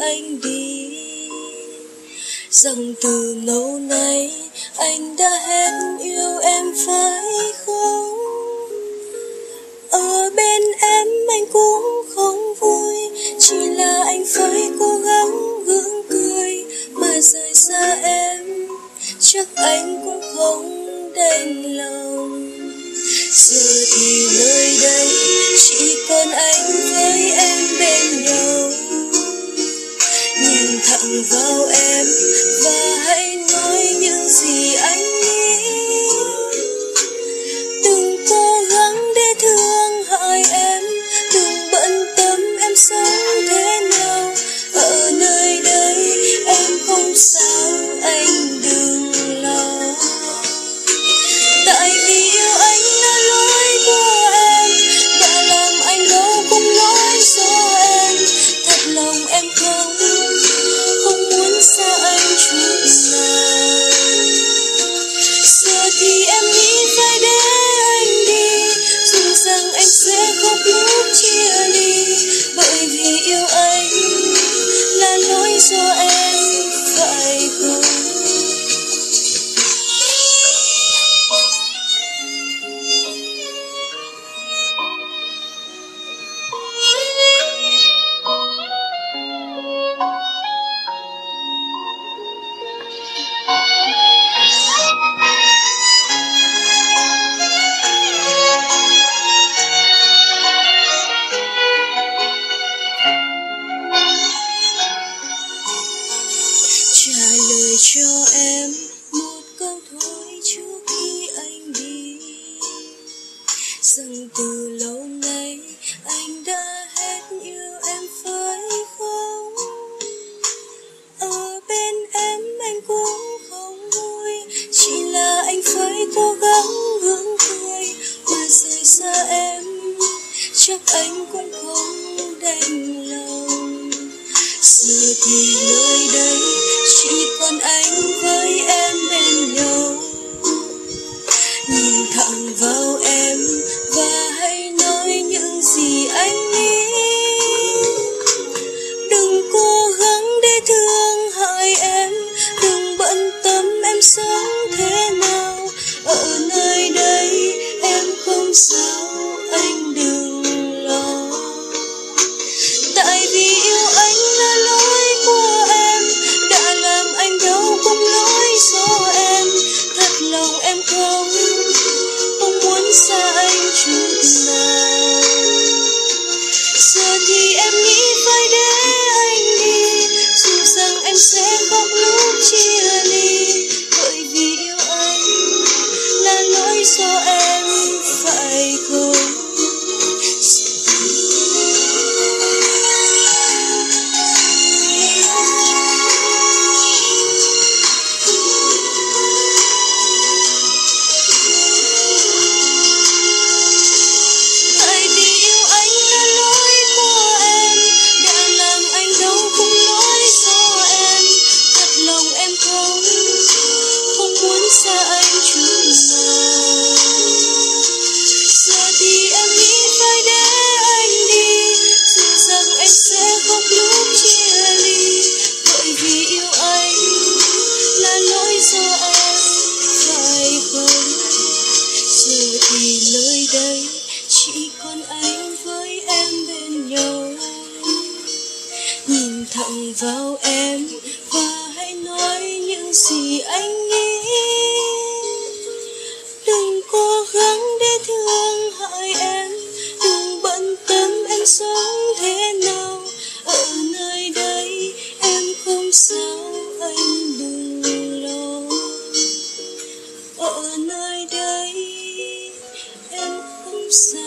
anh đi. Rằng từ lâu nay anh đã hết yêu em phải không? Ở bên em anh cũng không vui, chỉ là anh phải cố gắng gượng cười mà rời xa em. Chắc anh cũng không đành lòng. Giờ thì nơi đây chỉ còn anh với em bên nhau lòng vào em và hãy nói những gì anh nghĩ. Đừng cố gắng để thương hại em, đừng bận tâm em sống thế nào. Ở nơi đây em không sao, anh đừng lo. Tại vì yêu anh là lỗi của em đã làm anh đau cũng lỗi do em. Thật lòng em không là em một câu thôi trước khi anh đi. Rằng từ lâu nay anh đã hết yêu em phải không? Ở bên em anh cũng không vui, chỉ là anh phải cố gắng gượng cười mà rời xa em, chắc anh cũng không đành lòng. Giờ thì nơi đây chỉ còn anh. Em đây, chỉ còn anh với em bên nhau. Nhìn thẳng vào em và hãy nói những gì anh nghĩ. Ở